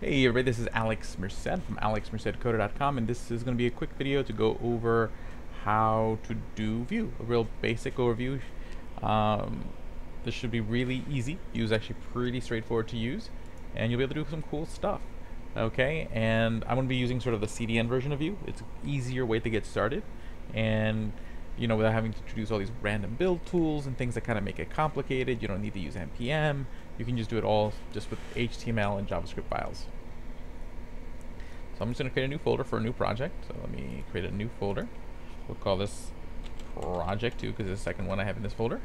Hey everybody, this is Alex Merced from alexmercedcoder.com and this is going to be a quick video to go over how to do Vue, a real basic overview. Um, this should be really easy. Vue is actually pretty straightforward to use and you'll be able to do some cool stuff. Okay, and I'm going to be using sort of the CDN version of Vue. It's an easier way to get started and you know, without having to introduce all these random build tools and things that kind of make it complicated. You don't need to use npm. You can just do it all just with HTML and JavaScript files. So I'm just going to create a new folder for a new project. So let me create a new folder. We'll call this project 2 because it's the second one I have in this folder.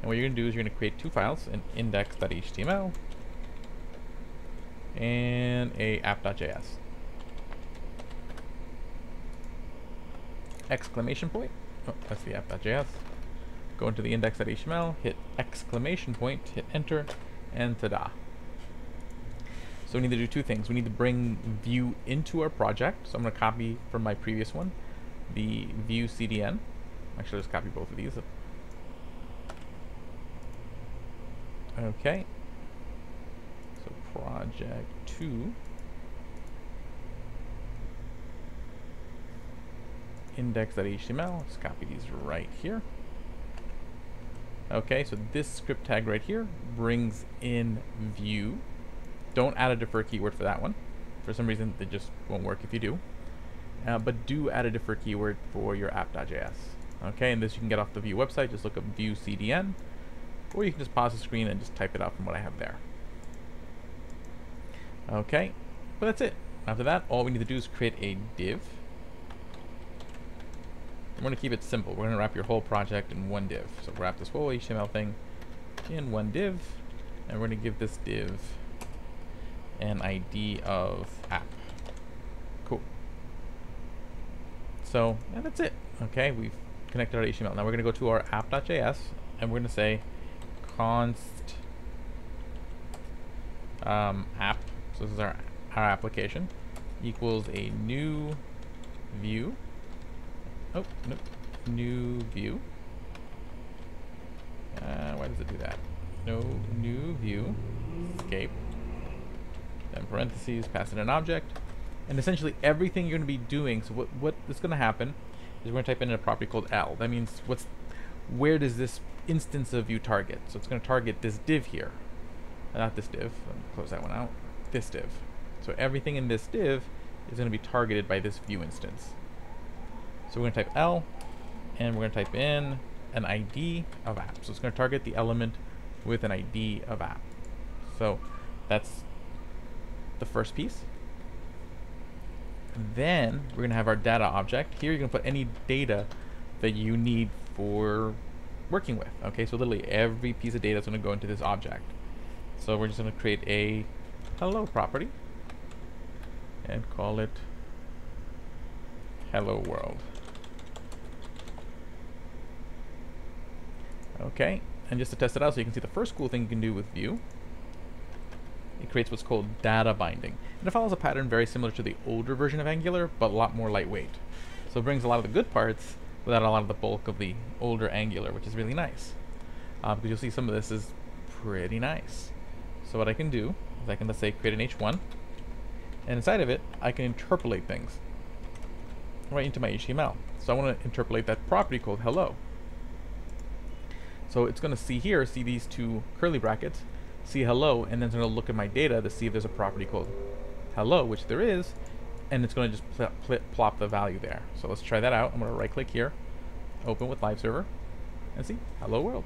And what you're going to do is you're going to create two files, an index.html and a app.js. exclamation point. Oh, that's the app.js. Go into the index.html, hit exclamation point, hit enter, and ta-da. So we need to do two things. We need to bring Vue into our project. So I'm going to copy from my previous one, the Vue CDN. Actually, just copy both of these. Okay. So project 2 index.html. Let's copy these right here. Okay, so this script tag right here brings in Vue. Don't add a defer keyword for that one. For some reason, it just won't work if you do. Uh, but do add a defer keyword for your app.js. Okay, and this you can get off the Vue website. Just look up Vue CDN, or you can just pause the screen and just type it out from what I have there. Okay, but that's it. After that, all we need to do is create a div we're going to keep it simple. We're going to wrap your whole project in one div. So wrap this whole HTML thing in one div, and we're going to give this div an ID of app. Cool. So, that's it. Okay, we've connected our HTML. Now we're going to go to our app.js, and we're going to say const um, app, so this is our, our application, equals a new Vue Oh, nope. New Vue. Uh, why does it do that? No new Vue. Escape. Then parentheses, pass in an object. And essentially everything you're going to be doing, so what, what is going to happen is we're going to type in a property called el. That means what's where does this instance of Vue target? So it's going to target this div here. Not this div. Let me close that one out. This div. So everything in this div is going to be targeted by this Vue instance. So we're going to type el, and we're going to type in an ID of app. So it's going to target the element with an ID of app. So that's the first piece. then we're going to have our data object. Here you can put any data that you need for working with. Okay, so literally every piece of data is going to go into this object. So we're just going to create a hello property and call it hello world. Okay, and just to test it out so you can see the first cool thing you can do with Vue, it creates what's called data binding. And it follows a pattern very similar to the older version of Angular, but a lot more lightweight. So it brings a lot of the good parts without a lot of the bulk of the older Angular, which is really nice. Uh, because you'll see some of this is pretty nice. So what I can do is I can, let's say, create an H1, and inside of it, I can interpolate things right into my HTML. So I want to interpolate that property called hello. So it's going to see here, see these two curly brackets, see hello, and then it's going to look at my data to see if there's a property called hello, which there is, and it's going to just pl pl plop the value there. So let's try that out. I'm going to right click here, open with live server, and see hello world.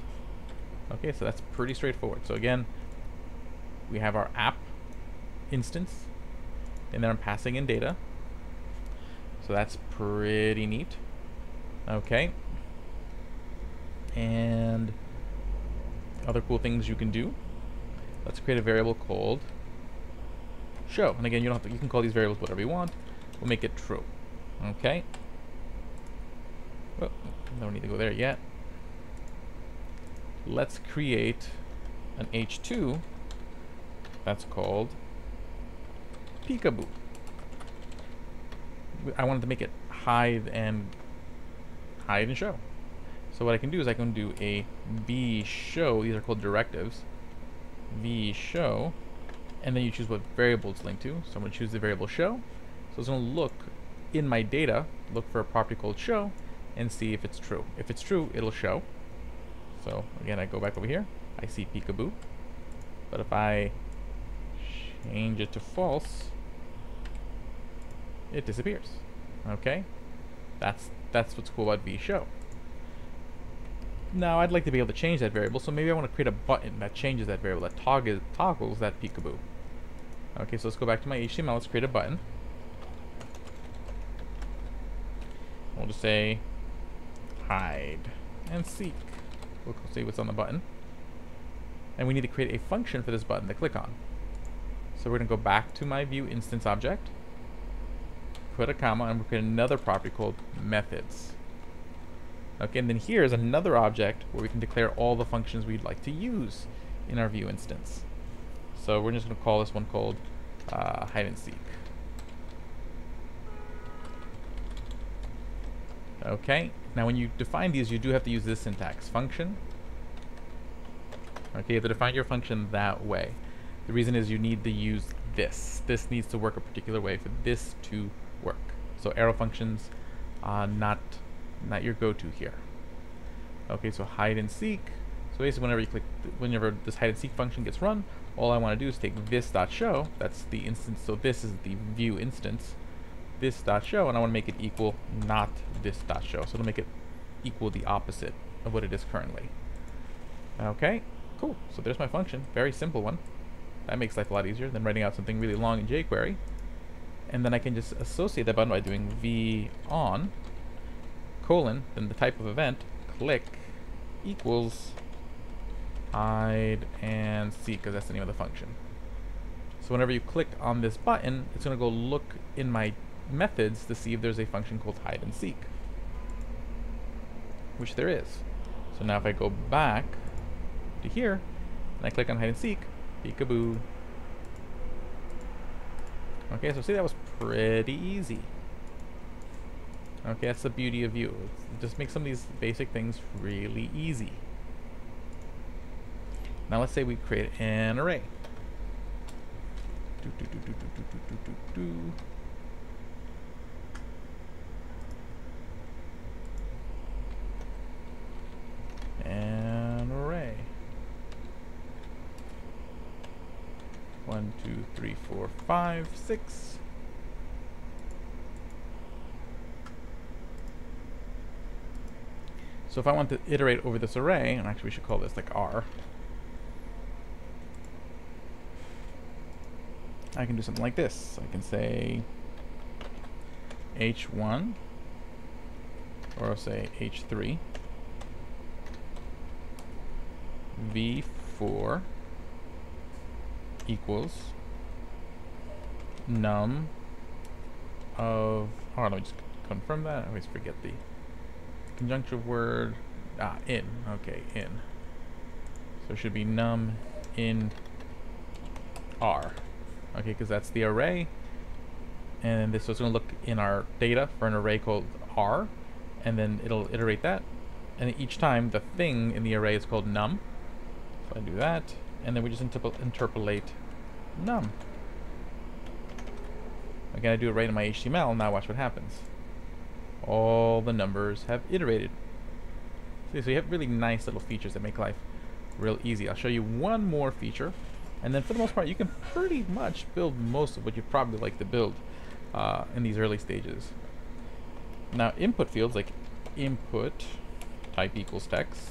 Okay, so that's pretty straightforward. So again, we have our app instance, and then I'm passing in data. So that's pretty neat. Okay, and other cool things you can do. Let's create a variable called show. And again, you don't have to, you can call these variables whatever you want. We'll make it true. Okay. Oh, don't need to go there yet. Let's create an H2 that's called peekaboo. I wanted to make it hide and hide and show. So what I can do is I can do a v show, these are called directives, v show, and then you choose what variable it's linked to. So I'm going to choose the variable show. So it's going to look in my data, look for a property called show, and see if it's true. If it's true, it'll show. So again, I go back over here, I see peekaboo. But if I change it to false, it disappears. Okay? That's that's what's cool about vShow. Now I'd like to be able to change that variable, so maybe I want to create a button that changes that variable, that toggle, toggles that peekaboo. Okay, so let's go back to my HTML, let's create a button. We'll just say hide and seek. We'll see what's on the button. And we need to create a function for this button to click on. So we're going to go back to my Vue instance object, put a comma, and we'll create another property called methods. Okay, and then here is another object where we can declare all the functions we'd like to use in our Vue instance. So we're just going to call this one called uh, hide and seek. Okay, now when you define these, you do have to use this syntax, function. Okay, you have to define your function that way. The reason is you need to use this. This needs to work a particular way for this to work. So arrow functions, uh, not not your go-to here. Okay, so hide and seek. So basically, whenever you click, whenever this hide and seek function gets run, all I want to do is take this dot show. That's the instance. So this is the Vue instance. This dot show, and I want to make it equal not this dot show. So it'll make it equal the opposite of what it is currently. Okay, cool. So there's my function. Very simple one. That makes life a lot easier than writing out something really long in jQuery. And then I can just associate that button by doing v on colon, then the type of event, click equals hide and seek, because that's the name of the function. So whenever you click on this button, it's going to go look in my methods to see if there's a function called hide and seek, which there is. So now if I go back to here, and I click on hide and seek, peekaboo. Okay, so see that was pretty easy. Okay, that's the beauty of you. Just make some of these basic things really easy. Now let's say we create an array. Do, do, do, An array. One, two, three, four, five, six. So if I want to iterate over this array, and actually we should call this like R, I can do something like this. I can say H1, or I'll say H3, v-for equals num of, oh, let me just confirm that. I always forget the conjunctive word, ah, in, okay, in. So it should be num in R, okay, because that's the array. And this is going to look in our data for an array called R, and then it'll iterate that. And each time the thing in the array is called num. So I do that, and then we just interpolate num. Again, I do it right in my HTML, now watch what happens all the numbers have iterated. See, so you have really nice little features that make life real easy. I'll show you one more feature, and then for the most part, you can pretty much build most of what you'd probably like to build uh, in these early stages. Now, input fields like input type equals text.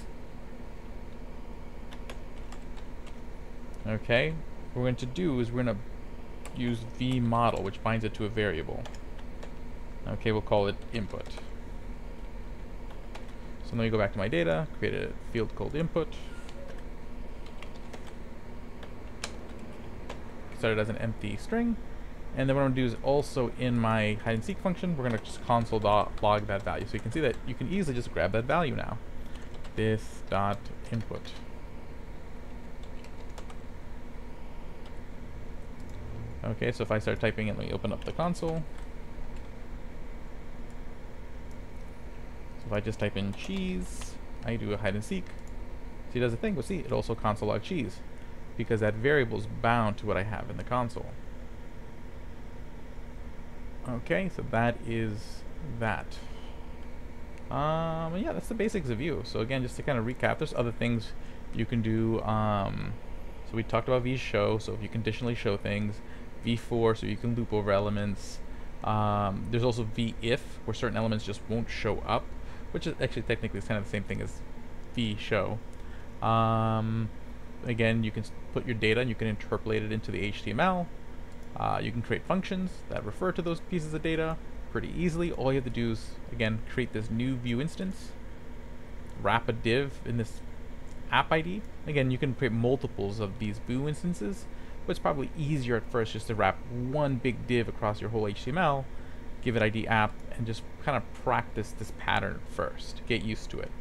Okay, what we're going to do is we're going to use vModel, which binds it to a variable. Okay, we'll call it input. So let me go back to my data, create a field called input. Set it as an empty string. And then what I'm to do is also in my hide and seek function, we're going to just console log that value. So you can see that you can easily just grab that value now. This dot input. Okay, so if I start typing it, let me open up the console. If I just type in cheese, I do a hide and seek. See, it does a thing. Well, see, it also console log cheese. because that variable is bound to what I have in the console. Okay, so that is that. Um, yeah, that's the basics of Vue. So again, just to kind of recap, there's other things you can do. Um, so we talked about vShow, so if you conditionally show things, v-for, so you can loop over elements. Um, there's also vIf, where certain elements just won't show up, which is actually technically kind of the same thing as vShow. Um, again, you can put your data and you can interpolate it into the HTML. Uh, you can create functions that refer to those pieces of data pretty easily. All you have to do is, again, create this new Vue instance, wrap a div in this app ID. Again, you can create multiples of these Vue instances, but it's probably easier at first just to wrap one big div across your whole HTML, give it ID app, and just kind of practice this pattern first, get used to it.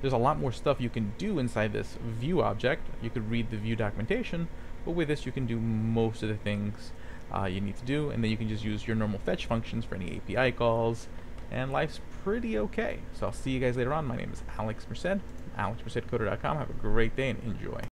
There's a lot more stuff you can do inside this Vue object. You could read the Vue documentation, but with this you can do most of the things uh, you need to do, and then you can just use your normal fetch functions for any API calls, and life's pretty okay. So I'll see you guys later on. My name is Alex Merced, alexmercedcoder.com. Have a great day and enjoy.